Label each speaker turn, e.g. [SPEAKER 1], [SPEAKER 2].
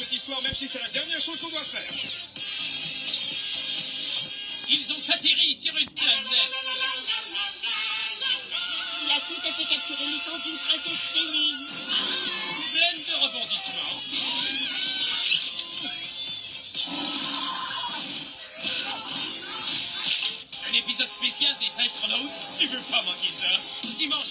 [SPEAKER 1] cette histoire, même si c'est la dernière chose qu'on doit faire.
[SPEAKER 2] Ils ont atterri sur une planète.
[SPEAKER 3] Il a tout à fait capturé d'une princesse féline.
[SPEAKER 2] Pleine de rebondissements. Un épisode spécial des astronautes Tu veux pas manquer ça? Dimanche